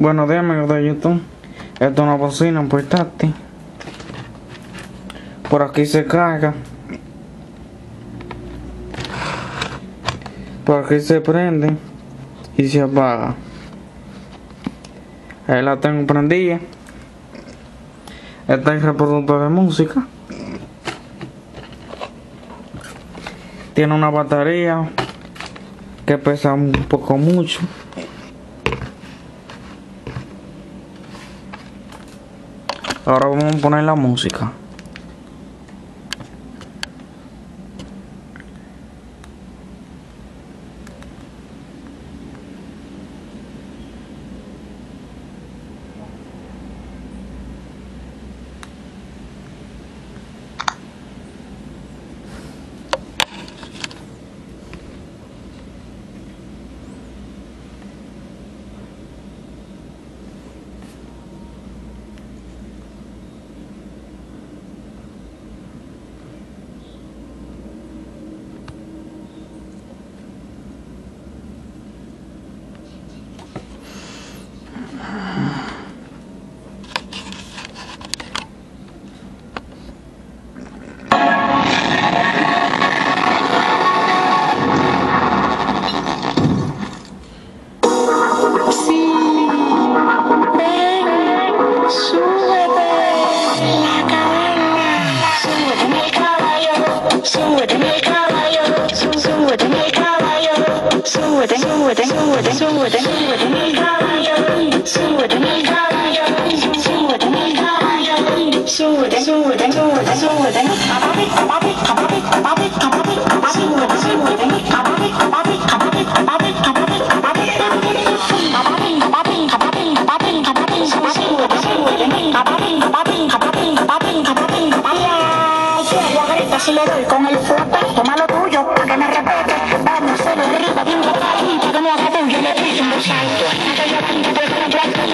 Buenos días amigos de YouTube. Esto es una bocina portátil. Por aquí se carga. Por aquí se prende y se apaga. Ahí la tengo prendida. Este es reproductor de música. Tiene una batería que pesa un poco mucho. Ahora vamos a poner la música. Súbete, súbete, súbete, súbete súbete súbete súbete, súbete, súbete. Si le doy con el fuerte, tómalo tú Jack.